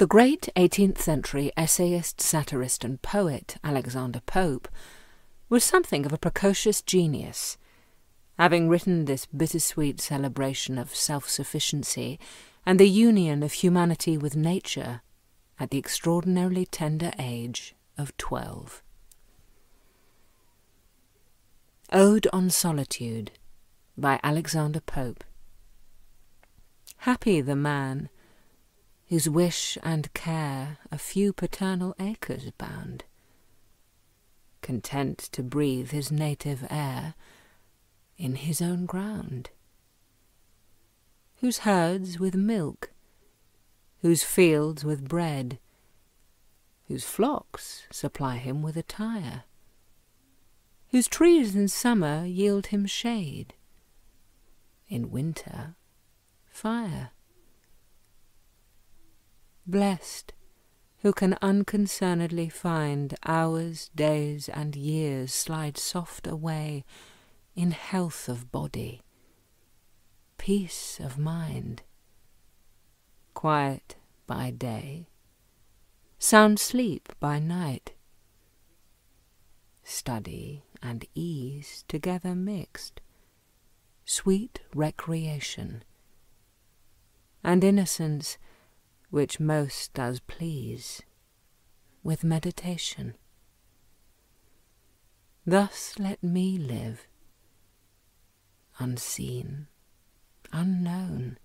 The great 18th century essayist, satirist, and poet Alexander Pope was something of a precocious genius. Having written this bittersweet celebration of self sufficiency and the union of humanity with nature at the extraordinarily tender age of twelve. Ode on Solitude by Alexander Pope. Happy the man whose wish and care a few paternal acres bound, content to breathe his native air in his own ground, whose herds with milk, whose fields with bread, whose flocks supply him with attire, whose trees in summer yield him shade, in winter fire. Blessed who can unconcernedly find hours, days, and years slide soft away in health of body, peace of mind, quiet by day, sound sleep by night, study and ease together mixed, sweet recreation, and innocence which most does please, with meditation. Thus let me live, unseen, unknown.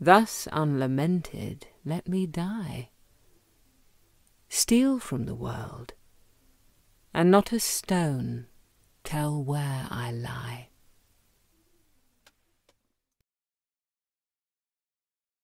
Thus unlamented let me die. Steal from the world, and not a stone tell where I lie.